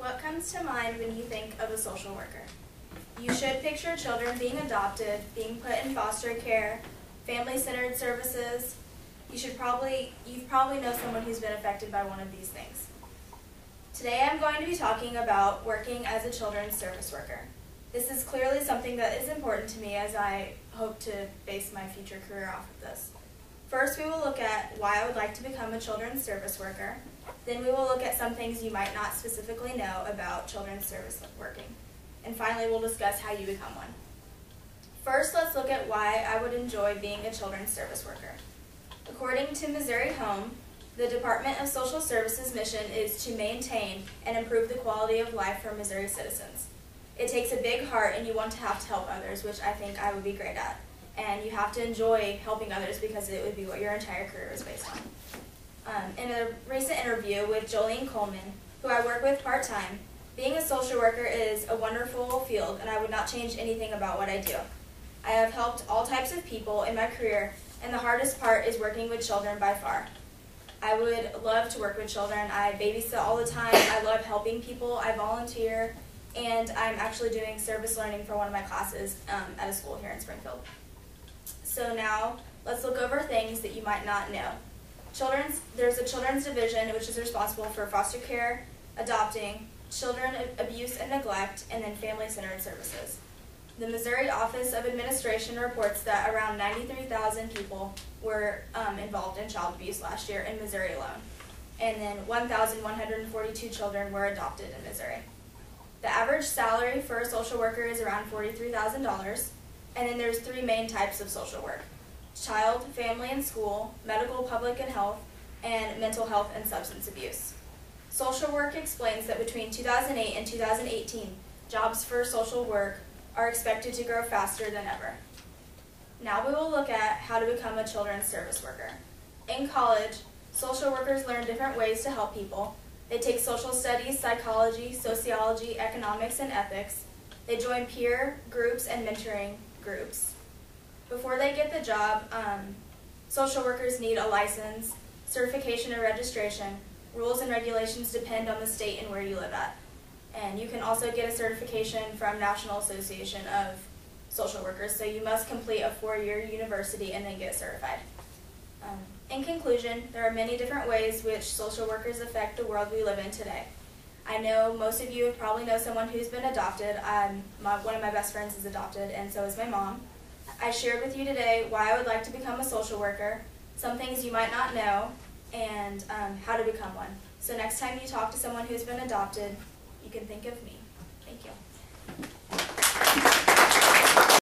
What comes to mind when you think of a social worker? You should picture children being adopted, being put in foster care, family-centered services. You should probably, you probably know someone who's been affected by one of these things. Today I'm going to be talking about working as a children's service worker. This is clearly something that is important to me as I hope to base my future career off of this. First, we will look at why I would like to become a children's service worker. Then we will look at some things you might not specifically know about children's service working. And finally, we'll discuss how you become one. First, let's look at why I would enjoy being a children's service worker. According to Missouri Home, the Department of Social Services mission is to maintain and improve the quality of life for Missouri citizens. It takes a big heart and you want to have to help others, which I think I would be great at and you have to enjoy helping others because it would be what your entire career is based on. Um, in a recent interview with Jolene Coleman, who I work with part-time, being a social worker is a wonderful field and I would not change anything about what I do. I have helped all types of people in my career and the hardest part is working with children by far. I would love to work with children. I babysit all the time. I love helping people. I volunteer and I'm actually doing service learning for one of my classes um, at a school here in Springfield. So now let's look over things that you might not know. Children's, there's a children's division which is responsible for foster care, adopting, children abuse and neglect, and then family-centered services. The Missouri Office of Administration reports that around 93,000 people were um, involved in child abuse last year in Missouri alone, and then 1,142 children were adopted in Missouri. The average salary for a social worker is around $43,000, and then there's three main types of social work. Child, family and school, medical, public and health, and mental health and substance abuse. Social work explains that between 2008 and 2018, jobs for social work are expected to grow faster than ever. Now we will look at how to become a children's service worker. In college, social workers learn different ways to help people. They take social studies, psychology, sociology, economics, and ethics. They join peer groups and mentoring groups. Before they get the job, um, social workers need a license, certification or registration. Rules and regulations depend on the state and where you live at. And you can also get a certification from National Association of Social Workers, so you must complete a four-year university and then get certified. Um, in conclusion, there are many different ways which social workers affect the world we live in today. I know most of you probably know someone who's been adopted. Um, my, one of my best friends is adopted, and so is my mom. I shared with you today why I would like to become a social worker, some things you might not know, and um, how to become one. So next time you talk to someone who's been adopted, you can think of me.